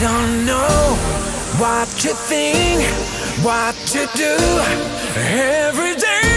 don't know what to think, what to do every day.